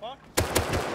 What?